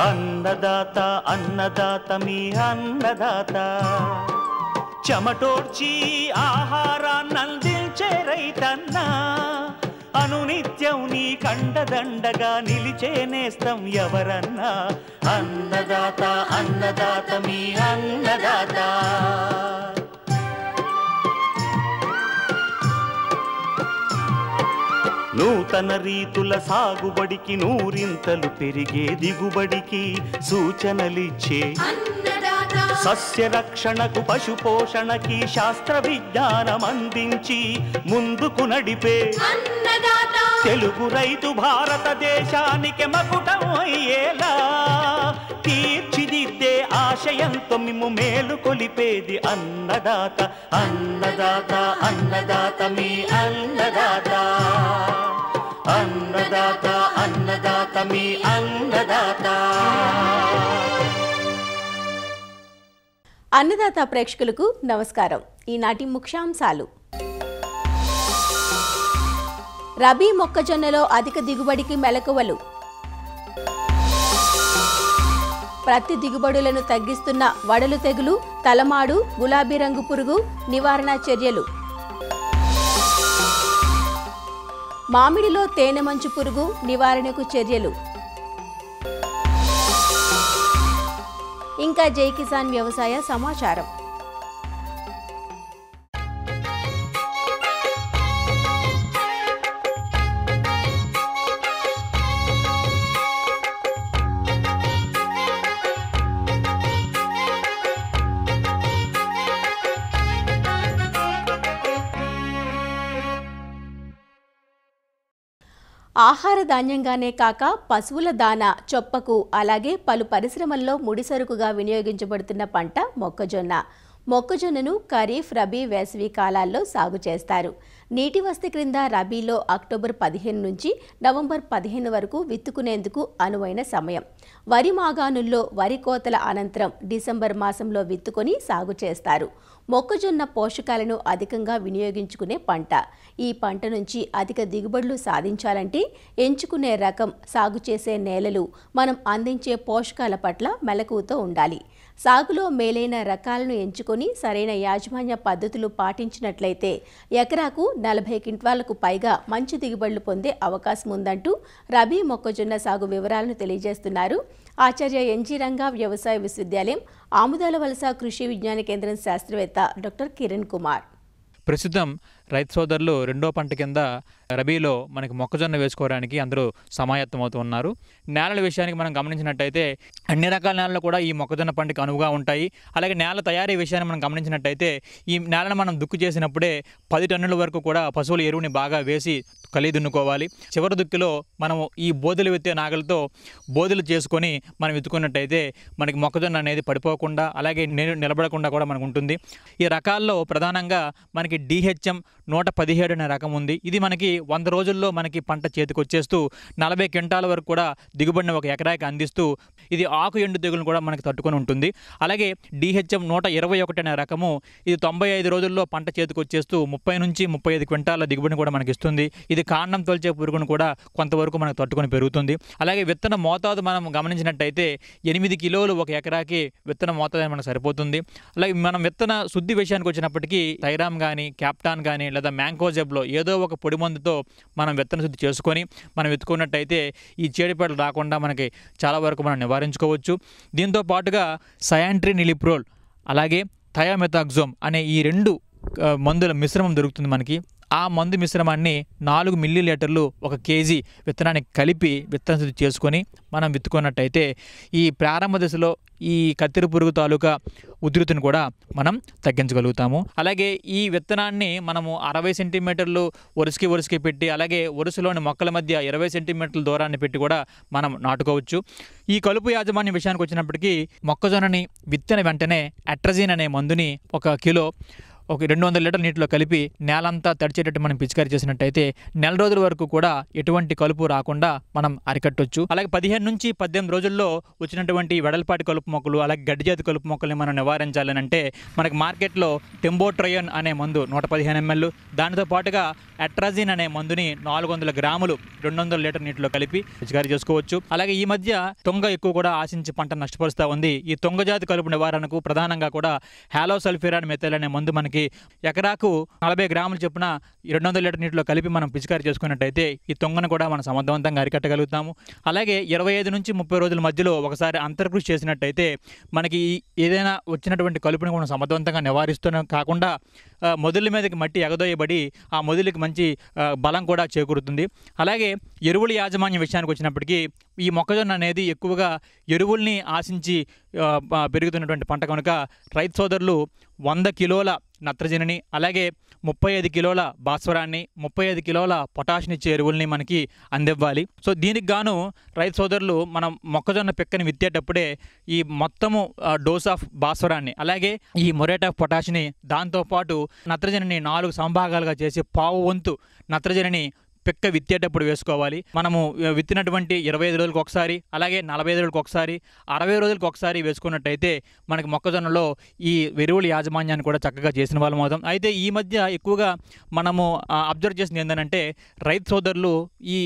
అన్నదాత అన్నదాత మీ అన్నదాత. చెమటోడ్చి ఆహారాన్నందించే రైతన్నా. అనునిత్యం నీ కండదండగా నిలిచే నేస్తం ఎవరన్నా. అన్నదాత అన్నదాత మీ అన్నదాత. నూతన రీతుల సాగుబడికి నూరింతలు పెరిగే దిగుబడికి సూచనలిచ్చే సస్య రక్షణకు పశు పోషణకి శాస్త్ర విజ్ఞానం అందించి ముందుకు నడిపే తెలుగు రైతు భారతదేశానికి మకుటం అయ్యేలా తీర్చిదిద్దే ఆశయంతో మిమ్ము మేలు కొలిపేది అన్నదాత. అన్నదాత అన్నదాత మీ అన్నదాత. అన్నదాత అన్నదాత మీ అన్నదాత. అన్నదాత ప్రేక్షకులకు నమస్కారం. ఈనాటి ముఖ్యాంశాలు. రబీ మొక్కజొన్నలో అధిక దిగుబడికి మెలకువలు. ప్రతి దిగుబడులను తగ్గిస్తున్న వడలు తెగులు తలమాడు గులాబీ రంగు పురుగు నివారణ చర్యలు. మామిడిలో తేనె మంచు పురుగు నివారణకు చర్యలు. ఇంకా జై కిసాన్ వ్యవసాయ సమాచారం. ఆహార ధాన్యంగానే కాక పశువుల దాన చొప్పకు అలాగే పలు పరిశ్రమల్లో ముడిసరుకుగా వినియోగించబడుతున్న పంట మొక్కజొన్న. మొక్కజొన్నను ఖరీఫ్ రబీ వేసవి కాలాల్లో సాగు చేస్తారు. నీటి వసతి క్రింద రబీలో అక్టోబర్ పదిహేను నుంచి నవంబర్ పదిహేను వరకు విత్తుకునేందుకు అనువైన సమయం. వరి మాగాణుల్లో వరి కోతల అనంతరం డిసెంబర్ మాసంలో విత్తుకొని సాగు చేస్తారు. మొక్కజొన్న పోషకాలను అధికంగా వినియోగించుకునే పంట. ఈ పంట నుంచి అధిక దిగుబడులు సాధించాలంటే ఎంచుకునే రకం సాగు చేసే నేలలు మనం అందించే పోషకాల పట్ల మెలకువతో ఉండాలి. సాగులో మేలైన రకాలను ఎంచుకొని సరైన యాజమాన్య పద్ధతులు పాటించినట్లయితే ఎకరాకు నలభై క్వింటాలకు పైగా మంచి దిగుబడులు పొందే అవకాశం ఉందంటూ రబీ మొక్కజొన్న సాగు వివరాలను తెలియజేస్తున్నారు. ఆచార్య ఎన్జీ రంగా వ్యవసాయ విశ్వవిద్యాలయం ఆముదాల వలస కృషి విజ్ఞాన కేంద్రం శాస్త్రవేత్త డాక్టర్ కిరణ్ కుమార్. ప్రస్తుతం రైతు సోదరులు రెండో పంట కింద రబీలో మనకి మొక్కజొన్న వేసుకోవడానికి అందరూ సమాయత్తం అవుతూ ఉన్నారు. నేలల విషయానికి మనం గమనించినట్టయితే అన్ని రకాల నేలలు కూడా ఈ మొక్కజొన్న పంటకి అనువుగా ఉంటాయి. అలాగే నేల తయారీ విషయాన్ని మనం గమనించినట్టయితే ఈ నేలను మనం దుక్కు చేసినప్పుడే పది టన్నుల వరకు కూడా పశువుల ఎరువుని బాగా వేసి కలిగి దున్నుకోవాలి. చివరి దుక్కిలో మనము ఈ బోధులు విత్తే నాగలతో బోధులు చేసుకొని మనం విత్తుకున్నట్టయితే మనకి మొక్కజొన్న అనేది పడిపోకుండా అలాగే నిలబడకుండా కూడా మనకు ఉంటుంది. ఈ రకాల్లో ప్రధానంగా మనకి డిహెచ్ఎం నూట పదిహేడు అనే రకం ఉంది. ఇది మనకి వంద రోజుల్లో మనకి పంట చేతికొచ్చేస్తూ నలభై క్వింటాల వరకు కూడా దిగుబడిని ఒక ఎకరాకి అందిస్తూ ఇది ఆకు ఎండు తెగులను కూడా మనకి తట్టుకొని ఉంటుంది. అలాగే డిహెచ్ఎం నూట ఇరవై ఒకటి అనే రకము ఇది తొంభై ఐదు రోజుల్లో పంట చేతికి వచ్చేస్తూ ముప్పై నుంచి ముప్పై ఐదు క్వింటాల దిగుబడిని కూడా మనకి ఇస్తుంది. ఇది కాండం తొలిచే పురుగును కూడా కొంతవరకు మనకు తట్టుకొని పెరుగుతుంది. అలాగే విత్తన మోతాదు మనం గమనించినట్టయితే ఎనిమిది కిలోలు ఒక ఎకరాకి విత్తన మోతాదు అనేది మనకు సరిపోతుంది. అలాగే మనం విత్తన శుద్ధి విషయానికి వచ్చినప్పటికీ థైరామ్ కానీ క్యాప్టాన్ కానీ లేదా మ్యాంకోజెబ్లో ఏదో ఒక పొడి మందుతో మనం విత్తన శుద్ధి చేసుకొని మనం ఎత్తుకున్నట్టయితే ఈ చీడపీడలు రాకుండా మనకి చాలా వరకు మనం నివారించుకోవచ్చు. దీంతో పాటుగా సయాంట్రీ నిలిప్రోల్ అలాగే థయామెథాక్జోమ్ అనే ఈ రెండు మందుల మిశ్రమం దొరుకుతుంది మనకి. ఆ మందు మిశ్రమాన్ని నాలుగు మిల్లీ లీటర్లు ఒక కేజీ విత్తనానికి కలిపి విత్తన శుద్ధి చేసుకొని మనం విత్తుకున్నట్టయితే ఈ ప్రారంభ దశలో ఈ కత్తిర పురుగు తాలూకా ఉధృతిని కూడా మనం తగ్గించగలుగుతాము. అలాగే ఈ విత్తనాన్ని మనము అరవై సెంటీమీటర్లు వరుసకి వరుసకి పెట్టి అలాగే వరుసలోని మొక్కల మధ్య ఇరవై సెంటీమీటర్ల దూరాన్ని పెట్టి కూడా మనం నాటుకోవచ్చు. ఈ కలుపు యాజమాన్య విషయానికి వచ్చినప్పటికీ మొక్కజొన్నని విత్తన వెంటనే అట్రజిన్ అనే మందుని ఒక కిలో ఒక రెండు వందల లీటర్ నీటిలో కలిపి నేలంతా తడిచేటట్టు మనం పిచికారీ చేసినట్టయితే నెల రోజుల వరకు కూడా ఎటువంటి కలుపు రాకుండా మనం అరికట్టొచ్చు. అలాగే పదిహేను నుంచి పద్దెనిమిది రోజుల్లో వచ్చినటువంటి వెడల్పాటి కలుపు మొక్కలు అలాగే గడ్డి జాతి కలుపు మొక్కల్ని మనం నివారించాలని అంటే మనకి మార్కెట్లో టెంబోట్రయన్ అనే మందు నూట పదిహేను ఎంఎల్ దానితో పాటుగా అట్రాజిన్ అనే మందుని నాలుగు వందల గ్రాములు రెండు వందల లీటర్ నీటిలో కలిపి పిచికారీ చేసుకోవచ్చు. అలాగే ఈ మధ్య తొంగ ఎక్కువ కూడా ఆశించి పంట నష్టపరుస్తూ ఉంది. ఈ తొంగ జాతి కలుపు నివారణకు ప్రధానంగా కూడా హాలో సల్ఫిరాన్ మెథైల్ అనే మందు మనకి ఎకరాకు నలభై గ్రాములు చొప్పున రెండు వందల లీటర్ నీటిలో కలిపి మనం పిచికారీ చేసుకున్నట్టయితే ఈ తొంగను కూడా మనం సమర్థవంతంగా అరికట్టగలుగుతాము. అలాగే ఇరవై ఐదు నుంచి ముప్పై రోజుల మధ్యలో ఒకసారి అంతర్కృషి చేసినట్టయితే మనకి ఏదైనా వచ్చినటువంటి కలుపుని కూడా సమర్థవంతంగా నివారిస్తూనే కాకుండా మొదళ్ళ మీదకి మట్టి ఎగదోయబడి ఆ మొదలికి మంచి బలం కూడా చేకూరుతుంది. అలాగే ఎరువుల యాజమాన్య విషయానికి వచ్చినప్పటికీ ఈ మొక్కజొన్న అనేది ఎక్కువగా ఎరువుల్ని ఆశించి పెరుగుతున్నటువంటి పంట కనుక రైతు సోదరులు వంద కిలోల నత్రజనిని అలాగే ముప్పై ఐదు కిలోల భాస్వరాన్ని ముప్పై ఐదు కిలోల పొటాషియం ఇచ్చే ఎరువుల్ని మనకి అందివ్వాలి. సో దీనికి గాను రైతు సోదరులు మనం మొక్కజొన్న పిక్కని విత్తేటప్పుడే ఈ మొత్తము డోస్ ఆఫ్ భాస్వరాన్ని అలాగే ఈ మొరేట్ ఆఫ్ పొటాషిని దాంతోపాటు నత్రజనిని నాలుగు సంభాగాలుగా చేసి పావు వంతు నత్రజనిని పిక్క విత్తేటప్పుడు వేసుకోవాలి. మనము విత్తినటువంటి ఇరవై ఐదు రోజులకు ఒకసారి అలాగే నలభై ఐదు రోజులకు ఒకసారి అరవై రోజులకు ఒకసారి వేసుకున్నట్టయితే మనకి మొక్కజొన్నలో ఈ ఎరువుల యాజమాన్యాన్ని కూడా చక్కగా చేసిన వాళ్ళం అవుతాం. అయితే ఈ మధ్య ఎక్కువగా మనము అబ్జర్వ్ చేసింది ఏంటంటే రైతు సోదరులు ఈ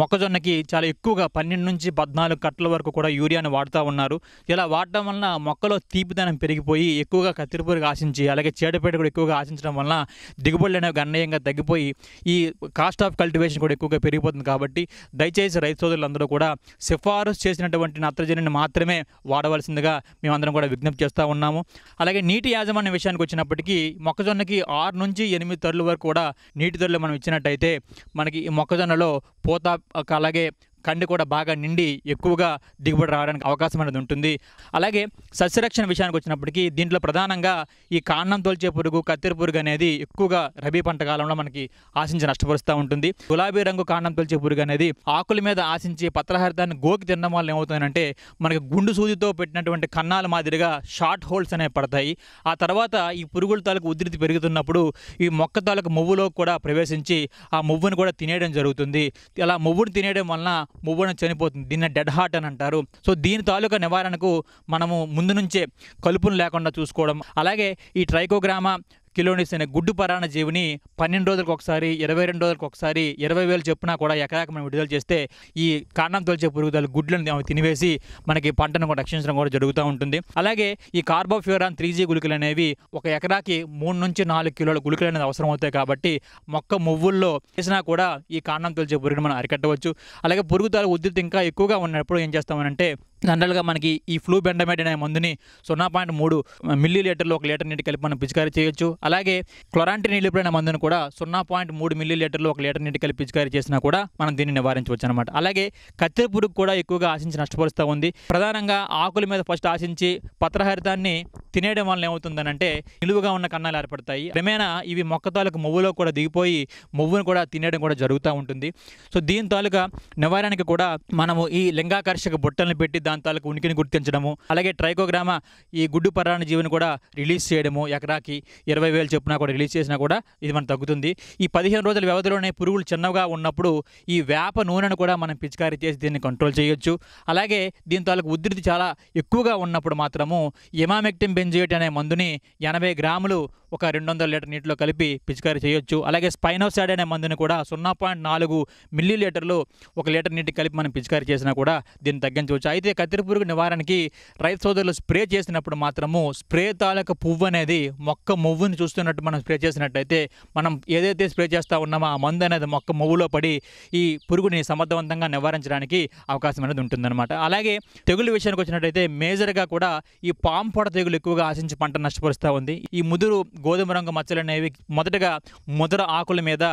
మొక్కజొన్నకి చాలా ఎక్కువగా పన్నెండు నుంచి పద్నాలుగు కట్టల వరకు కూడా యూరియాను వాడుతూ ఉన్నారు. ఇలా వాడటం వలన మొక్కలో తీపిదనం పెరిగిపోయి ఎక్కువగా కత్తిరిపురుగు ఆశించి అలాగే చీడపేట కూడా ఎక్కువగా ఆశించడం వలన దిగుబడులు అనేవి గణనీయంగా తగ్గిపోయి ఈ కాస్ట్ ఆఫ్ కల్టివేషన్ కూడా ఎక్కువగా పెరిగిపోతుంది కాబట్టి దయచేసి రైతు సోదరులందరూ కూడా సిఫారసు చేసినటువంటి నత్రజనిని మాత్రమే వాడవలసిందిగా మేమందరం కూడా విజ్ఞప్తి చేస్తూ ఉన్నాము. అలాగే నీటి యాజమాన్య విషయానికి వచ్చినప్పటికీ మొక్కజొన్నకి ఆరు నుంచి ఎనిమిది తరుల వరకు కూడా నీటి ధరలు మనం ఇచ్చినట్టయితే మనకి ఈ మొక్కజొన్నలో పూత అలాగే కండి కూడా బాగా నిండి ఎక్కువగా దిగుబడి రావడానికి అవకాశం అనేది ఉంటుంది. అలాగే సస్యరక్షణ విషయానికి వచ్చినప్పటికీ దీంట్లో ప్రధానంగా ఈ కాండం తోల్చే పురుగు కత్తెర పురుగు అనేది ఎక్కువగా రబీ పంట కాలంలో మనకి ఆశించి నష్టపరుస్తూ ఉంటుంది. గులాబీ రంగు కాండం తోల్చే పురుగు అనేది ఆకుల మీద ఆశించి పత్రహారితాన్ని గోకి తినడం వల్ల ఏమవుతుందంటే మనకి గుండు సూదితో పెట్టినటువంటి కన్నాల మాదిరిగా షార్ట్ హోల్స్ అనేవి పడతాయి. ఆ తర్వాత ఈ పురుగుల తాలూకు ఉధృతి పెరుగుతున్నప్పుడు ఈ మొక్క తాలూకు మువ్వులో కూడా ప్రవేశించి ఆ మువ్వును కూడా తినేయడం జరుగుతుంది. అలా మువ్వును తినేయడం వలన మువ్వన చనిపోతుంది. దీన్ని డెడ్ హార్ట్ అని అంటారు. సో దీని తాలూకా నివారణకు మనము ముందు నుంచే కలుపును లేకుండా చూసుకోవడం. అలాగే ఈ ట్రైకోగ్రామా కిలోనిస్ అనే గుడ్డు పరాణ జీవిని పన్నెండు రోజులకు ఒకసారి ఇరవై రెండు రోజులకు ఒకసారి ఇరవై వేలు చెప్పున కూడా ఎకరాకి మనం విడుదల చేస్తే ఈ కాండం తొలిచే పురుగుదల గుడ్లను తినివేసి మనకి పంటను కూడా రక్షించడం కూడా జరుగుతూ ఉంటుంది. అలాగే ఈ కార్బోఫ్యూరాన్ త్రీ జీ గుళికలు అనేవి ఒక ఎకరాకి మూడు నుంచి నాలుగు కిలోల గుళికలు అనేది అవసరం అవుతాయి కాబట్టి మొక్క మువ్వుల్లో వేసినా కూడా ఈ కాండం తొలిచే పురుగుని మనం అరికట్టవచ్చు. అలాగే పురుగుదల ఉధృతి ఇంకా ఎక్కువగా ఉన్నప్పుడు ఏం చేస్తామనంటే జనరల్గా మనకి ఈ ఫ్లూ బెండమైడ్ అనే మందుని సున్నా పాయింట్ మూడు మిల్లీ లీటర్లు ఒక లీటర్ నీటి కలిపి మనం పిచికారీ చేయొచ్చు. అలాగే క్లొరాంటిన్ అనే మందును కూడా సున్నా పాయింట్ మూడు మిల్లీ లీటర్లు ఒక లీటర్ నీటి కలిపి పిచికారీ చేసినా కూడా మనం దీన్ని నివారించవచ్చు అనమాట అలాగే కత్తెర పురుగు కూడా ఎక్కువగా ఆశించి నష్టపరుస్తూ ఉంది. ప్రధానంగా ఆకుల మీద ఫస్ట్ ఆశించి పత్రహరితాన్ని తినేయడం వల్ల ఏమవుతుందనంటే నిలువుగా ఉన్న కన్నాలు ఏర్పడతాయి. క్రమేణా ఇవి మొక్క తాలూకు మువ్వులో కూడా దిగిపోయి మువ్వును కూడా తినేయడం కూడా జరుగుతూ ఉంటుంది. సో దీని తాలూకా నివారణకి కూడా మనము ఈ లింగాకర్షక బుట్టలను పెట్టి దాని ఉనికిని గుర్తించడము అలాగే ట్రైకోగ్రామా ఈ గుడ్డు పరాణ జీవిని కూడా రిలీజ్ చేయడము ఎకరాకి ఇరవై వేలు చొప్పున కూడా రిలీజ్ చేసినా కూడా ఇది మనం తగ్గుతుంది. ఈ పదిహేను రోజుల వ్యవధిలోనే పురుగులు చిన్నగా ఉన్నప్పుడు ఈ వేప నూనెను కూడా మనం పిచికారీ చేసి దీన్ని కంట్రోల్ చేయొచ్చు. అలాగే దీని తాలూకు ఉధృతి చాలా ఎక్కువగా ఉన్నప్పుడు మాత్రము ఎమామెక్టిన్ బెంజోయేట్ అనే మందుని ఎనభై గ్రాములు ఒక రెండు వందల లీటర్ నీటిలో కలిపి పిచికారీ చేయొచ్చు. అలాగే స్పైనోసాడ్ అనే మందుని కూడా సున్నా పాయింట్ నాలుగు మిల్లీ లీటర్లు ఒక లీటర్ నీటి కలిపి మనం పిచికారీ చేసినా కూడా దీన్ని తగ్గించవచ్చు. అయితే కత్తిరిపురుగు నివారణకి రైతు సోదరులు స్ప్రే చేసినప్పుడు మాత్రము స్ప్రే తాలూక పువ్వు అనేది మొక్క మువ్వుని చూస్తున్నట్టు మనం స్ప్రే చేసినట్టయితే మనం ఏదైతే స్ప్రే చేస్తూ ఉన్నామో ఆ మందు అనేది మొక్క మువ్వులో పడి ఈ పురుగుని సమర్థవంతంగా నివారించడానికి అవకాశం అనేది ఉంటుందన్నమాట. అలాగే తెగులు విషయానికి వచ్చినట్టయితే మేజర్గా కూడా ఈ పాము పొడ తెగులు ఎక్కువగా ఆశించి పంట నష్టపరుస్తూ ఉంది. ఈ ముదురు గోధుమ రంగు మచ్చలు అనేవి మొదటగా ముదర ఆకుల మీద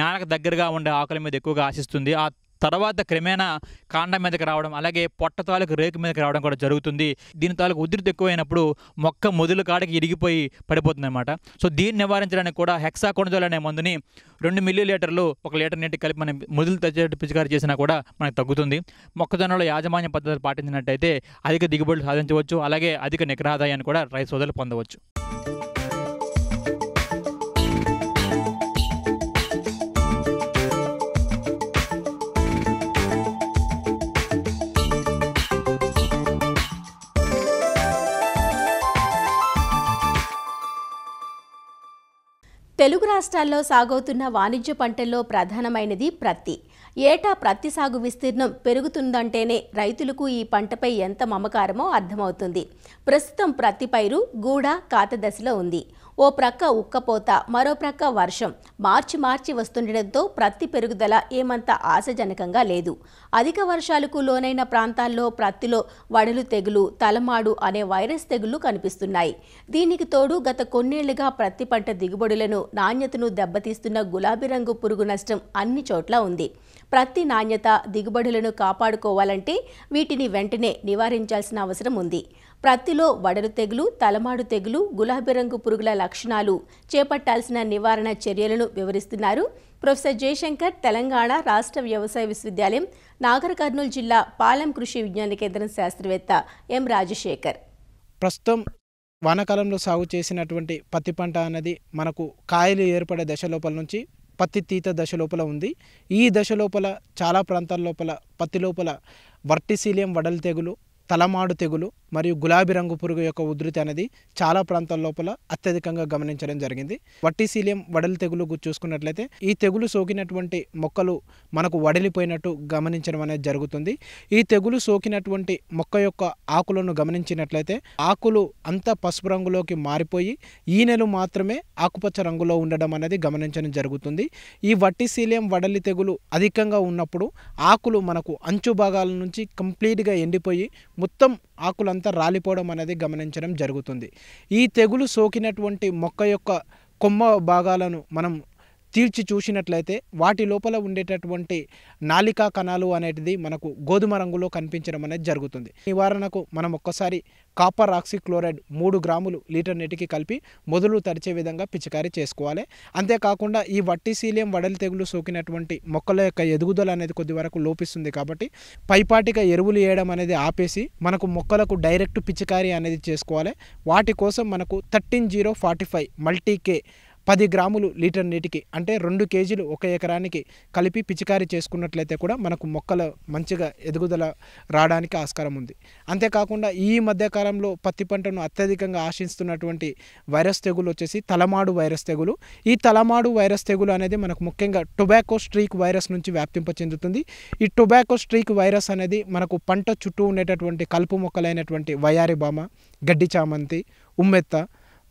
నేలకు దగ్గరగా ఉండే ఆకుల మీద ఎక్కువగా ఆశిస్తుంది. ఆ తర్వాత క్రమేణా కాండం మీదకి రావడం అలాగే పొట్ట తాలూకు రేకు మీదకి రావడం కూడా జరుగుతుంది. దీని తాలూకు ఉధృతి ఎక్కువైనప్పుడు మొక్క మొదలు కాడికి ఇరిగిపోయి పడిపోతుంది అనమాట సో దీన్ని నివారించడానికి కూడా హెక్సాకొనజోల్ అనే మందుని రెండు మిల్లీ లీటర్లు ఒక లీటర్ నీటి కలిపి మనం మొదలు తెచ్చేటట్టు పిచికారి చేసినా కూడా మనకు తగ్గుతుంది. మొక్కజొన్నలో యాజమాన్య పద్ధతులు పాటించినట్టయితే అధిక దిగుబడులు సాధించవచ్చు. అలాగే అధిక నిగ్రహాదాయాన్ని కూడా రైతు సోదరులు పొందవచ్చు. తెలుగు రాష్ట్రాల్లో సాగవుతున్న వాణిజ్య పంటల్లో ప్రధానమైనది ప్రత్తి. ఏటా ప్రత్తి సాగు విస్తీర్ణం పెరుగుతుందంటేనే రైతులకు ఈ పంటపై ఎంత మమకారమో అర్థమవుతుంది. ప్రస్తుతం ప్రత్తి పైరు గూడ కాత దశలో ఉంది. ఓ ప్రక్క ఉక్కపోత మరో ప్రక్క వర్షం. మార్చి మార్చి వస్తుండటంతో ప్రత్తి పెరుగుదల ఏమంత ఆశాజనకంగా లేదు. అధిక వర్షాలకు లోనైన ప్రాంతాల్లో ప్రత్తిలో వడలు తెగులు తలమాడు అనే వైరస్ తెగుళ్ళు కనిపిస్తున్నాయి. దీనికి తోడు గత కొన్నేళ్ళుగా ప్రత్తి పంట దిగుబడులను నాణ్యతను దెబ్బతీస్తున్న గులాబీ రంగు పురుగు నష్టం అన్ని చోట్ల ఉంది. ప్రత్తి నాణ్యత దిగుబడులను కాపాడుకోవాలంటే వీటిని వెంటనే నివారించాల్సిన అవసరం ఉంది. ప్రత్తిలో వడలు తెగులు తలమాడు తెగులు గులాబీ రంగు పురుగుల లక్షణాలు చేపట్టాల్సిన నివారణ చర్యలను వివరిస్తున్నారు. ప్రొఫెసర్ జయశంకర్ తెలంగాణ రాష్ట్ర వ్యవసాయ విశ్వవిద్యాలయం నాగర్ కర్నూలు జిల్లా పాలెం కృషి విజ్ఞాన కేంద్రం శాస్త్రవేత్త ఎం రాజశేఖర్. ప్రస్తుతం వానాకాలంలో సాగు చేసినటువంటి పత్తి పంట అనేది మనకు కాయలు ఏర్పడే దశ లోపల నుంచి పత్తి తీత దశ లోపల ఉంది. ఈ దశ లోపల చాలా ప్రాంతాల లోపల పత్తి లోపల వర్టిసీలియం వడలు తెగులు తలమాడు తెగులు మరియు గులాబీ రంగు పురుగు యొక్క ఉధృతి అనేది చాలా ప్రాంతాల లోపల అత్యధికంగా గమనించడం జరిగింది. వట్టిశీలియం వడలి తెగులు చూసుకున్నట్లయితే ఈ తెగులు సోకినటువంటి మొక్కలు మనకు వడలిపోయినట్టు గమనించడం అనేది జరుగుతుంది. ఈ తెగులు సోకినటువంటి మొక్క యొక్క ఆకులను గమనించినట్లయితే ఆకులు అంతా పసుపు రంగులోకి మారిపోయి ఈనెలు మాత్రమే ఆకుపచ్చ రంగులో ఉండడం అనేది గమనించడం జరుగుతుంది. ఈ వట్టిశీలియం వడలి తెగులు అధికంగా ఉన్నప్పుడు ఆకులు మనకు అంచు భాగాల నుంచి కంప్లీట్గా ఎండిపోయి మొత్తం ఆకులంతా రాలిపోవడం అనేది గమనించడం జరుగుతుంది. ఈ తెగులు సోకినటువంటి మొక్క యొక్క కొమ్మ భాగాలను మనం తీర్చి చూసినట్లయితే వాటి లోపల ఉండేటటువంటి నాలికా కణాలు అనేటిది మనకు గోధుమ రంగులో కనిపించడం అనేది జరుగుతుంది. నివారణకు మనం ఒక్కసారి కాపర్ ఆక్సిక్లోరైడ్ మూడు గ్రాములు లీటర్ నీటికి కలిపి మొదలు తరిచే విధంగా పిచికారీ చేసుకోవాలి. అంతేకాకుండా ఈ వట్టిశీల్యం వడలి తెగులు సోకినటువంటి మొక్కల యొక్క ఎదుగుదల అనేది కొద్ది వరకు లోపిస్తుంది కాబట్టి పైపాటిగా ఎరువులు వేయడం అనేది ఆపేసి మనకు మొక్కలకు డైరెక్ట్ పిచికారీ అనేది చేసుకోవాలి. వాటి కోసం మనకు thirteen zero forty five multi K పది గ్రాములు లీటర్ నీటికి అంటే రెండు కేజీలు ఒక ఎకరానికి కలిపి పిచికారీ చేసుకున్నట్లయితే కూడా మనకు మొక్కలు మంచిగా ఎదుగుదల రావడానికి ఆస్కారం ఉంది. అంతేకాకుండా ఈ మధ్యకాలంలో పత్తి పంటను అత్యధికంగా ఆశిస్తున్నటువంటి వైరస్ తెగులు వచ్చేసి తలమాడు వైరస్ తెగులు. ఈ తలమాడు వైరస్ తెగులు అనేది మనకు ముఖ్యంగా టొబాకో స్ట్రీక్ వైరస్ నుంచి వ్యాప్తింప చెందుతుంది. ఈ టొబాకో స్ట్రీక్ వైరస్ అనేది మనకు పంట చుట్టూ ఉండేటటువంటి కలుపు మొక్కలైనటువంటి వయారి బామ గడ్డి చామంతి ఉమ్మెత్త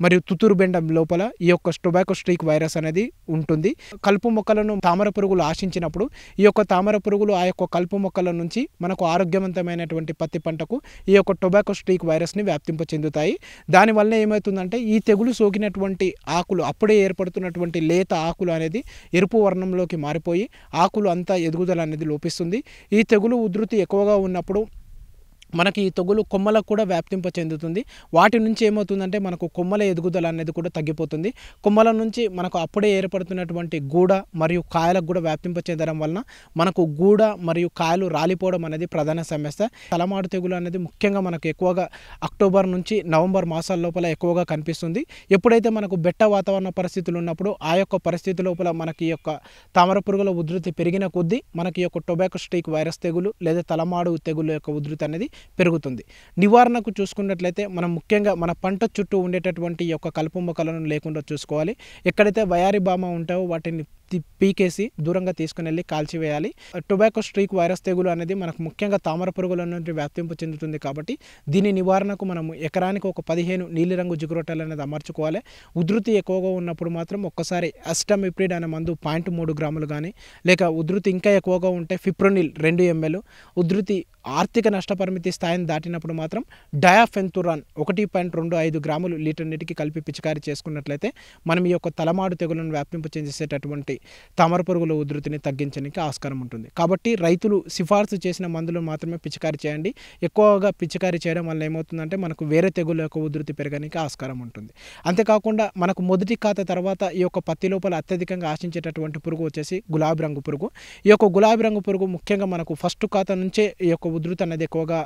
మరియు తుతురు బెండం లోపల ఈ యొక్క టొబాకో స్ట్రీక్ వైరస్ అనేది ఉంటుంది. కలుపు మొక్కలను తామర పురుగులు ఆశించినప్పుడు ఈ యొక్క తామర పురుగులు ఆ యొక్క కలుపు మొక్కల నుంచి మనకు ఆరోగ్యవంతమైనటువంటి పత్తి పంటకు ఈ యొక్క టొబాకో స్ట్రీక్ వైరస్ని వ్యాప్తింప చెందుతాయి. దానివల్ల ఏమవుతుందంటే ఈ తెగులు సోకినటువంటి ఆకులు అప్పుడే ఏర్పడుతున్నటువంటి లేత ఆకులు అనేది ఎరుపు వర్ణంలోకి మారిపోయి ఆకులు అంతా ఎదుగుదల అనేది లోపిస్తుంది. ఈ తెగులు ఉధృతి ఎక్కువగా ఉన్నప్పుడు మనకి ఈ తెగులు కొమ్మలకు కూడా వ్యాప్తింప చెందుతుంది. వాటి నుంచి ఏమవుతుందంటే మనకు కొమ్మల ఎదుగుదల అనేది కూడా తగ్గిపోతుంది. కొమ్మల నుంచి మనకు అప్పుడే ఏర్పడుతున్నటువంటి గూడ మరియు కాయలకు కూడా వ్యాప్తింప చెందడం వలన మనకు గూడ మరియు కాయలు రాలిపోవడం అనేది ప్రధాన సమస్య. తలమాడు తెగులు అనేది ముఖ్యంగా మనకు ఎక్కువగా అక్టోబర్ నుంచి నవంబర్ మాసాల లోపల ఎక్కువగా కనిపిస్తుంది. ఎప్పుడైతే మనకు బెట్ట వాతావరణ పరిస్థితులు ఉన్నప్పుడు ఆ యొక్క పరిస్థితి లోపల మనకి యొక్క తామర పురుగుల ఉధృతి పెరిగిన కొద్దీ మనకి యొక్క టొబాకో స్ట్రీక్ వైరస్ తెగులు లేదా తలమాడు తెగులు యొక్క ఉధృతి అనేది పెరుగుతుంది. నివారణకు చూసుకున్నట్లయితే మనం ముఖ్యంగా మన పంట చుట్టూ ఉండేటటువంటి యొక్క కలుపు మొక్కలను లేకుండా చూసుకోవాలి. ఎక్కడైతే వయారి బామ ఉంటావో వాటిని పీకేసి దూరంగా తీసుకుని వెళ్ళి కాల్చివేయాలి. టొబాకో స్ట్రీక్ వైరస్ తెగులు అనేది మనకు ముఖ్యంగా తామర పురుగుల నుండి వ్యాప్తింపు చెందుతుంది కాబట్టి దీని నివారణకు మనం ఎకరానికి ఒక పదిహేను నీలిరంగు జిగురొట్టలు అనేది అమర్చుకోవాలి. ఉధృతి ఎక్కువగా ఉన్నప్పుడు మాత్రం ఒక్కసారి అస్టమిప్రిడ్ అనే మందు పాయింట్ మూడు గ్రాములు కానీ లేక ఉధృతి ఇంకా ఎక్కువగా ఉంటే ఫిప్రోనిల్ రెండు ఎంఎల్ ఉధృతి ఆర్థిక నష్టపరిమితి స్థాయిని దాటినప్పుడు మాత్రం డయాఫెంతురాన్ ఒకటి పాయింట్ రెండు ఐదు గ్రాములు లీటర్ నీటికి కలిపి పిచికారీ చేసుకున్నట్లయితే మనం ఈ యొక్క తలమాడు తెగులను వ్యాపింప చేసేటటువంటి తామర పురుగుల ఉధృతిని తగ్గించడానికి ఆస్కారం ఉంటుంది. కాబట్టి రైతులు సిఫార్సు చేసిన మందులు మాత్రమే పిచికారీ చేయండి. ఎక్కువగా పిచికారీ చేయడం వల్ల ఏమవుతుందంటే మనకు వేరే తెగుల యొక్క ఉధృతి పెరగడానికి ఆస్కారం ఉంటుంది. అంతేకాకుండా మనకు మొదటి ఖాతా తర్వాత ఈ యొక్క పత్తి లోపల అత్యధికంగా ఆశించేటటువంటి పురుగు వచ్చేసి గులాబీ రంగు పురుగు. ఈ యొక్క గులాబీ రంగు పురుగు ముఖ్యంగా మనకు ఫస్ట్ ఖాతా నుంచే ఈ యొక్క ఉధృతి అనేది ఎక్కువగా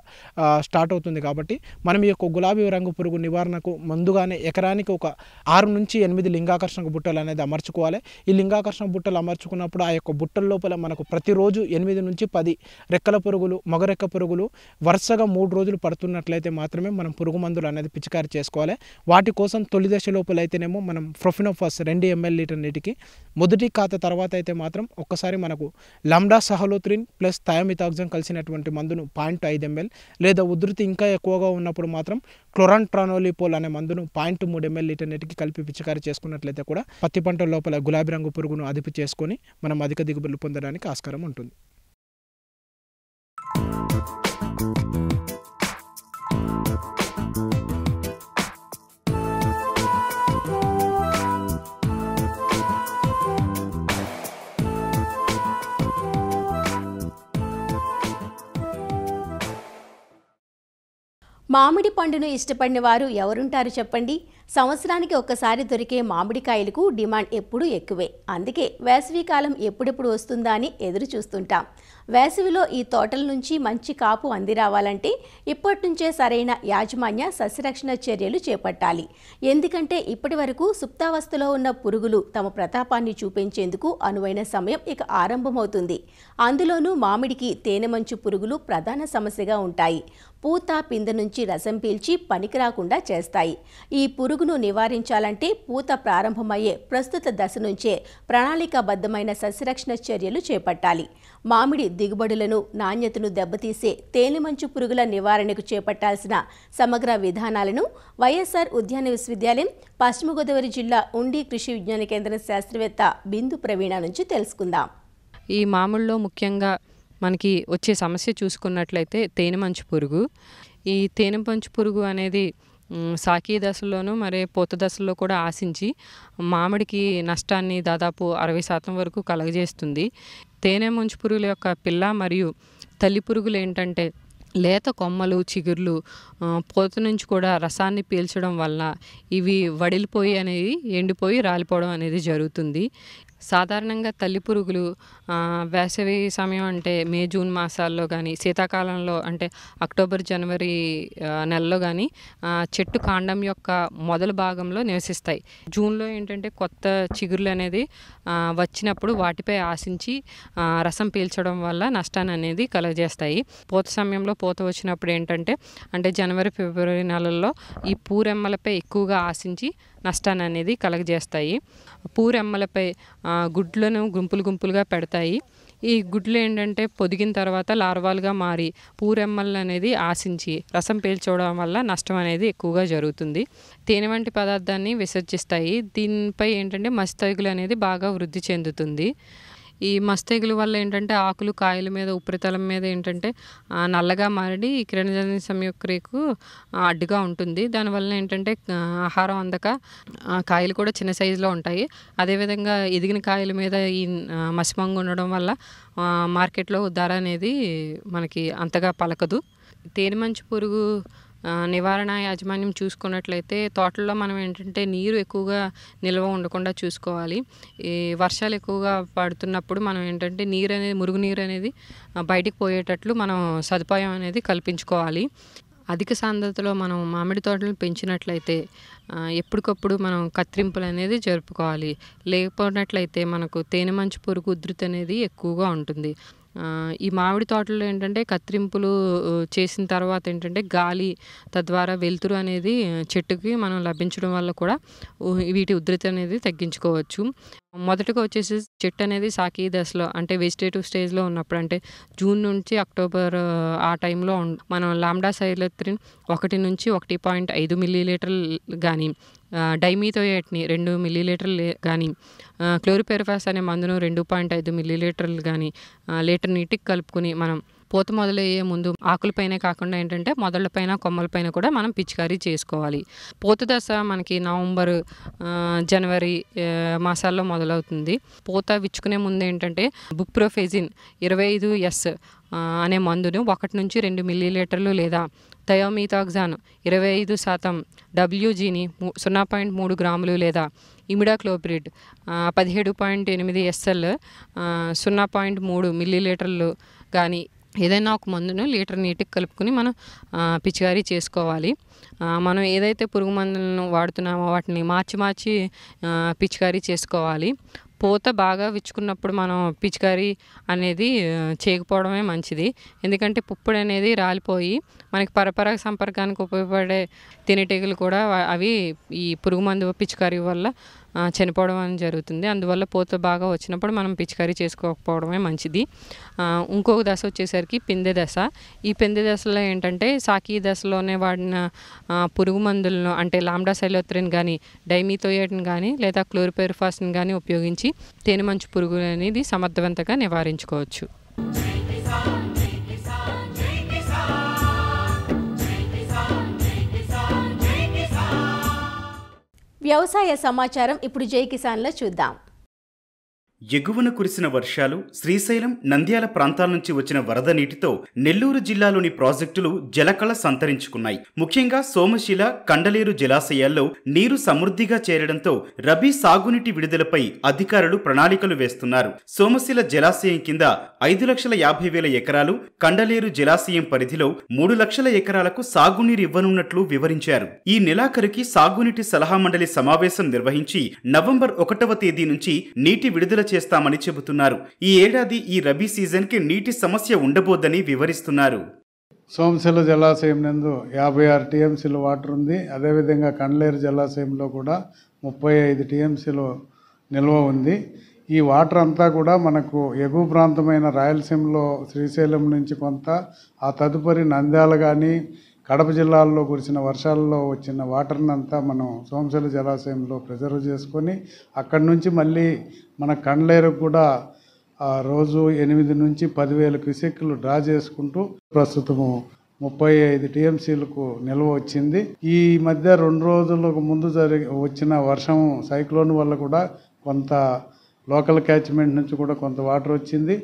స్టార్ట్ అవుతుంది కాబట్టి మనం ఈ యొక్క గులాబీ రంగు పురుగు నివారణకు ముందుగానే ఎకరానికి ఒక ఆరు నుంచి ఎనిమిది లింగాకర్షణ బుట్టలు అనేది అమర్చుకోవాలి. ఈ లింగాకర్షణ కావాల్సిన బుట్టలు అమర్చుకున్నప్పుడు ఆ యొక్క బుట్టల లోపల మనకు ప్రతిరోజు ఎనిమిది నుంచి పది రెక్కల పురుగులు మగరెక్క పురుగులు వరుసగా మూడు రోజులు పడుతున్నట్లయితే మాత్రమే మనం పురుగు మందులు అనేది పిచికారి చేసుకోవాలి. వాటి కోసం తొలి దశ లోపల అయితేనేమో మనం ప్రొఫినోఫాస్ రెండు ఎంఎల్ లీటర్ నీటికి మొదటి ఖాతా తర్వాత అయితే మాత్రం ఒక్కసారి మనకు లమ్డా సహలోత్రిన్ ప్లస్ థయామితాక్జన్ కలిసినటువంటి మందును పాయింట్ ఐదు ఎంఎల్ లేదా ఉధృతి ఇంకా ఎక్కువగా ఉన్నప్పుడు మాత్రం క్లోరాన్ట్రానోలిపోల్ అనే మందును పాయింట్ మూడు ఎంఎల్ లీటర్ నీటికి కలిపి పిచికారి చేసుకున్నట్లయితే కూడా పత్తి పంట లోపల గులాబీ రంగు పురుగును అదుపు చేసుకొని మనం అధిక దిగుబడులు పొందడానికి ఆస్కారం ఉంటుంది. మామిడి పండును ఇష్టపడిన వారు ఎవరుంటారు చెప్పండి? సంవత్సరానికి ఒక్కసారి దొరికే మామిడికాయలకు డిమాండ్ ఎప్పుడూ ఎక్కువే. అందుకే వేసవికాలం ఎప్పుడెప్పుడు వస్తుందా అని ఎదురు చూస్తుంటాం. వేసవిలో ఈ తోటల నుంచి మంచి కాపు అందిరావాలంటే ఇప్పటి నుంచే సరైన యాజమాన్య సస్యరక్షణ చర్యలు చేపట్టాలి. ఎందుకంటే ఇప్పటి వరకు సుప్తావస్థలో ఉన్న పురుగులు తమ ప్రతాపాన్ని చూపించేందుకు అనువైన సమయం ఇక ఆరంభమవుతుంది. అందులోనూ మామిడికి తేనె మంచు పురుగులు ప్రధాన సమస్యగా ఉంటాయి. పూత పిందె నుంచి రసం పీల్చి పనికి రాకుండా చేస్తాయి. ఈ పురుగు పురుగును నివారించాలంటే పూత ప్రారంభమయ్యే ప్రస్తుత దశ నుంచే ప్రణాళికాబద్ధమైన సస్యరక్షణ చర్యలు చేపట్టాలి. మామిడి దిగుబడులను నాణ్యతను దెబ్బతీసే తేలిమంచు పురుగుల నివారణకు చేపట్టాల్సిన సమగ్ర విధానాలను వైఎస్ఆర్ ఉద్యాన విశ్వవిద్యాలయం పశ్చిమ గోదావరి జిల్లా ఉండి కృషి విజ్ఞాన కేంద్రం శాస్త్రవేత్త బిందు ప్రవీణ నుంచి తెలుసుకుందాం. ఈ మామిడిలో ముఖ్యంగా మనకి వచ్చే సమస్య చూసుకున్నట్లయితే తేనె మంచు పురుగు. ఈ తేనె మంచు పురుగు అనేది సాకి దశలోనూ మరి పూత దశలో కూడా ఆశించి మామిడికి నష్టాన్ని దాదాపు అరవై శాతం వరకు కలగజేస్తుంది. తేనె మంచు పురుగుల యొక్క పిల్ల మరియు తల్లి పురుగులు ఏంటంటే లేత కొమ్మలు చిగుర్లు పూత నుంచి కూడా రసాన్ని పీల్చడం వల్ల ఇవి వడిలిపోయి అనేది ఎండిపోయి రాలిపోవడం అనేది జరుగుతుంది. సాధారణంగా తల్లి పురుగులు వేసవి సమయం అంటే మే జూన్ మాసాల్లో కానీ శీతాకాలంలో అంటే అక్టోబర్ జనవరి నెలలో కానీ చెట్టు కాండం యొక్క మొదలు భాగంలో నివసిస్తాయి. జూన్లో ఏంటంటే కొత్త చిగురులు అనేది వచ్చినప్పుడు వాటిపై ఆశించి రసం పీల్చడం వల్ల నష్టాన్ని అనేది కలుగజేస్తాయి. పూత సమయంలో పూత వచ్చినప్పుడు ఏంటంటే అంటే జనవరి ఫిబ్రవరి నెలల్లో ఈ పూరెమ్మలపై ఎక్కువగా ఆశించి నష్టాన్ని అనేది కలగజేస్తాయి. పూరెమ్మలపై గుడ్లను గుంపులు గుంపులుగా పెడతాయి. ఈ గుడ్లు ఏంటంటే పొదిగిన తర్వాత లార్వాలుగా మారి పూరెమ్మలు అనేది ఆశించి రసం పీల్చడం వల్ల నష్టం అనేది ఎక్కువగా జరుగుతుంది. తేనె వంటి పదార్థాన్ని విసర్జిస్తాయి. దీనిపై ఏంటంటే మస్తగులు అనేది బాగా వృద్ధి చెందుతుంది. ఈ మస్తెగులు వల్ల ఏంటంటే ఆకులు కాయల మీద ఉపరితలం మీద ఏంటంటే నల్లగా మారి కిరణజన్య సంయుక్రియకు అడ్డుగా ఉంటుంది. దానివల్ల ఏంటంటే ఆహారం అందక ఆ, కాయలు కూడా చిన్న సైజులో ఉంటాయి. అదేవిధంగా ఎదిగిన కాయల మీద ఈ మసిమంగు ఉండడం వల్ల మార్కెట్లో ధర అనేది మనకి అంతగా పలకదు. తేనె మంచు పురుగు నివారణ యాజమాన్యం చూసుకున్నట్లయితే తోటల్లో మనం ఏంటంటే నీరు ఎక్కువగా నిల్వ ఉండకుండా చూసుకోవాలి. ఈ వర్షాలు ఎక్కువగా పడుతున్నప్పుడు మనం ఏంటంటే నీరు అనేది మురుగునీరు అనేది బయటికి పోయేటట్లు మనం సదుపాయం అనేది కల్పించుకోవాలి. అధిక సాంద్రతలో మనం మామిడి తోటలను పెంచినట్లయితే ఎప్పటికప్పుడు మనం కత్తిరింపులు అనేది జరుపుకోవాలి. లేకపోయినట్లయితే మనకు తేనె మంచు పురుగు ఉధృతి అనేది ఎక్కువగా ఉంటుంది. ఈ మామిడి తోటలో ఏంటంటే కత్తిరింపులు చేసిన తర్వాత ఏంటంటే గాలి తద్వారా వెలుతురు అనేది చెట్టుకి మనం లభించడం వల్ల కూడా వీటి ఉధృతి అనేది తగ్గించుకోవచ్చు. మొదటగా వచ్చేసి చెట్టు అనేది సాకి దశలో అంటే వెజిటేటివ్ స్టేజ్లో ఉన్నప్పుడు అంటే జూన్ నుంచి అక్టోబర్ ఆ, టైంలో మనం లాంబ్డా సైలత్రిన్ ఒకటి నుంచి ఒకటి పాయింట్ ఐదు మిల్లీ లీటర్లు కానీ డైమీథోయేట్ని రెండు మిల్లీ లీటర్లు కానీ క్లోరిపెరిఫాస్ అనే మందును రెండు పాయింట్ ఐదు మిల్లీలీటర్లు కానీ లీటర్ నీటికి కలుపుకుని మనం పూత మొదలయ్యే ముందు ఆకులపైనే కాకుండా ఏంటంటే మొదళ్ళపైన కొమ్మలపైన కూడా మనం పిచికారీ చేసుకోవాలి. పూత దశ మనకి నవంబర్ జనవరి మాసాల్లో మొదలవుతుంది. పూత విచ్చుకునే ముందు ఏంటంటే బుప్రోఫెజిన్ ఇరవై ఐదు ఎస్ అనే మందును ఒకటి నుంచి రెండు మిల్లీలీటర్లు లేదా థయోమీథాక్సాన్ ఇరవై ఐదు శాతం డబ్ల్యూజీని సున్నా పాయింట్ మూడు గ్రాములు లేదా ఇమిడాక్లోప్రిడ్ పదిహేడు పాయింట్ ఎనిమిది ఎస్ఎల్ సున్నా పాయింట్ మూడు మిల్లీలీటర్లు కానీ ఏదైనా ఒక మందును లీటర్ నీటికి కలుపుకొని మనం పిచికారీ చేసుకోవాలి. మనం ఏదైతే పురుగు మందులను వాడుతున్నామో వాటిని మార్చి మార్చి పిచికారీ చేసుకోవాలి. పూత బాగా విచ్చుకున్నప్పుడు మనం పిచికారీ అనేది చేయకపోవడమే మంచిది. ఎందుకంటే పుప్పుడు అనేది రాలిపోయి మనకి పరపరాగ సంపర్కానికి ఉపయోగపడే తేనెటీగలు కూడా అవి ఈ పురుగు మందు పిచికారీ వల్ల చనిపోవడం అనేది జరుగుతుంది. అందువల్ల పూత బాగా వచ్చినప్పుడు మనం పిచికారీ చేసుకోకపోవడమే మంచిది. ఇంకొక దశ వచ్చేసరికి పిందె దశ. ఈ పిందె దశలో ఏంటంటే సాకి దశలోనే వాడిన పురుగు మందులను అంటే లాంబ్డా సైలోత్రిన్ కానీ డైమిథోయేట్ని కానీ లేదా క్లోరిపెరిఫాస్ని కానీ ఉపయోగించి తేనె మంచు పురుగు అనేది సమర్థవంతంగా నివారించుకోవచ్చు. వ్యవసాయ సమాచారం ఇప్పుడు జై కిసాన్లో చూద్దాం. ఎగువన కురిసిన వర్షాలు శ్రీశైలం నంద్యాల ప్రాంతాల నుంచి వచ్చిన వరద నీటితో నెల్లూరు జిల్లాలోని ప్రాజెక్టులు జలకళ సంతరించుకున్నాయి. ముఖ్యంగా సోమశిల కండలేరు జలాశయాల్లో నీరు సమృద్ధిగా చేరడంతో రబీ సాగునీటి విడుదలపై అధికారులు ప్రణాళికలు వేస్తున్నారు. సోమశిల జలాశయం కింద ఐదు లక్షల యాభై వేల ఎకరాలు కండలేరు జలాశయం పరిధిలో మూడు లక్షల ఎకరాలకు సాగునీరు ఇవ్వనున్నట్లు వివరించారు. ఈ నెలాఖరుకి సాగునీటి సలహా మండలి సమావేశం నిర్వహించి నవంబర్ ఒకటవ తేదీ నుంచి నీటి విడుదల చేస్తామని చెబుతున్నారు. ఈ ఏడాది ఈ రబీ సీజన్కి నీటి సమస్య ఉండబోదని వివరిస్తున్నారు. సోమశిల జలాశయం నందు యాభై ఆరు టీఎంసీలు వాటర్ ఉంది. అదేవిధంగా కండ్లేరు జలాశయంలో కూడా ముప్పై ఐదు టీఎంసీలు నిల్వ ఉంది. ఈ వాటర్ అంతా కూడా మనకు ఎగువ ప్రాంతమైన రాయలసీమలో శ్రీశైలం నుంచి కొంత ఆ తదుపరి నంద్యాల కానీ కడప జిల్లాల్లో కురిసిన వర్షాల్లో వచ్చిన వాటర్ని అంతా మనం సోమశిల జలాశయంలో ప్రిజర్వ్ చేసుకొని అక్కడి నుంచి మళ్ళీ మన కండ్లేరుకు కూడా రోజు ఎనిమిది నుంచి పదివేల క్యూసెక్లు డ్రా చేసుకుంటూ ప్రస్తుతము ముప్పై ఐదు టీఎంసీలకు నిల్వ వచ్చింది. ఈ మధ్య రెండు రోజులకు ముందు జరిగి వచ్చిన వర్షం సైక్లోన్ వల్ల కూడా కొంత లోకల్ క్యాచ్మెంట్ నుంచి కూడా కొంత వాటర్ వచ్చింది.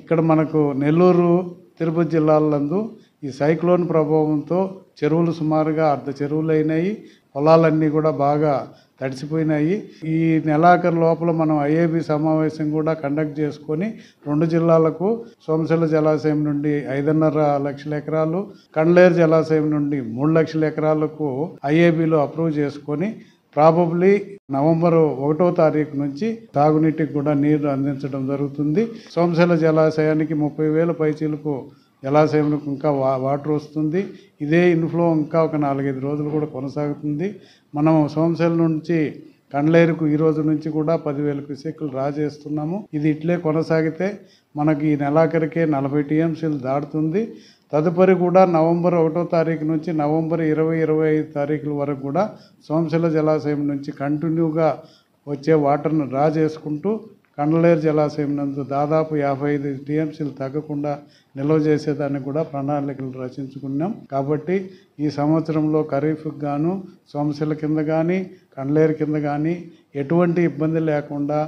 ఇక్కడ మనకు నెల్లూరు తిరుపతి జిల్లాలందు ఈ సైక్లోన్ ప్రభావంతో చెరువులు సుమారుగా అర్ధ చెరువులు అయినాయి పొలాలన్నీ కూడా బాగా తడిసిపోయినాయి. ఈ నెలాఖరు లోపల మనం ఐఏబి సమావేశం కూడా కండక్ట్ చేసుకొని రెండు జిల్లాలకు సోమశిల జలాశయం నుండి ఐదున్నర లక్షల ఎకరాలు కండ్లేరు జలాశయం నుండి మూడు లక్షల ఎకరాలకు ఐఏబిలో అప్రూవ్ చేసుకొని ప్రాబబ్లీ నవంబర్ ఒకటో తారీఖు నుంచి తాగునీటికి కూడా నీరు అందించడం జరుగుతుంది. సోమశిల జలాశయానికి ముప్పై వేల పైచీలకు జలాశయంలో ఇంకా వా వాటర్ వస్తుంది. ఇదే ఇన్ఫ్లో ఇంకా ఒక నాలుగైదు రోజులు కూడా కొనసాగుతుంది. మనం సోమశిల నుంచి కండ్లేరుకు ఈ రోజు నుంచి కూడా పదివేల క్యూసెక్లు రా చేస్తున్నాము ఇది ఇట్లే కొనసాగితే మనకి ఈ నెలాఖరికే నలభై టీఎంసీలు దాటుతుంది. తదుపరి కూడా నవంబర్ ఒకటో తారీఖు నుంచి నవంబర్ ఇరవై ఇరవై ఐదు తారీఖుల వరకు కూడా సోమశిల జలాశయం నుంచి కంటిన్యూగా వచ్చే వాటర్ను డ్రా చేసుకుంటూ కండలేరు జలాశయం నందు దాదాపు యాభై ఐదు టీఎంసీలు తగ్గకుండా నిల్వ చేసేదానికి కూడా ప్రణాళికలు రచించుకున్నాం. కాబట్టి ఈ సంవత్సరంలో ఖరీఫ్కి గాను సోమశిల కింద కానీ కండలేరు కింద కానీ ఎటువంటి ఇబ్బంది లేకుండా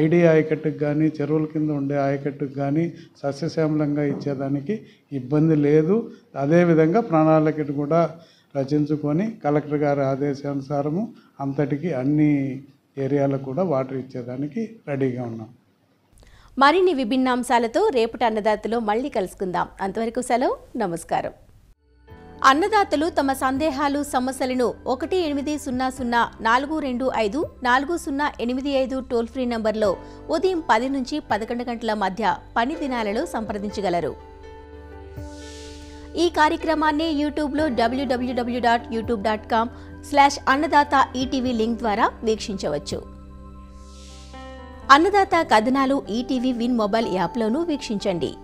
ఐడి ఆయకట్టుకు కానీ చెరువుల కింద ఉండే ఆయకట్టుకు కానీ సస్యశ్యామలంగా ఇచ్చేదానికి ఇబ్బంది లేదు. అదేవిధంగా ప్రణాళికను కూడా రచించుకొని కలెక్టర్ గారి ఆదేశానుసారము అంతటికి అన్ని ఏరియాలకు కూడా వాటర్ ఇచ్చేదానికి రెడీగా ఉన్నాం. మరిన్ని విభిన్న అంశాలతో రేపటి అన్నదాతలో మళ్ళీ కలుసుకుందాం. అంతవరకు సెలవు నమస్కారం. అన్నదాతలు తమ సందేహాలు సమస్యలను ఒకటి ఎనిమిది సున్నా సున్నా నాలుగు రెండు ఐదు నాలుగు సున్నా ఎనిమిది ఐదు టోల్ ఫ్రీ నంబర్లో ఉదయం పది నుంచి పదకొండు గంటల మధ్య పని దినాలలో సంప్రదించగలరు. ఈ కార్యక్రమాన్ని యూట్యూబ్లో డబ్ల్యూడబ్ల్యూడబ్ల్యూ dot YouTube dot com slash Annadata ETV link ద్వారా వీక్షించవచ్చు. అన్నదాత కథనాలు ఈటీవీ విన్ మొబైల్ యాప్లోనూ వీక్షించండి.